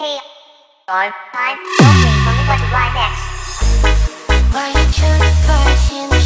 Hey, I'm, I'm, okay, tell me what to write next. Why you trying fight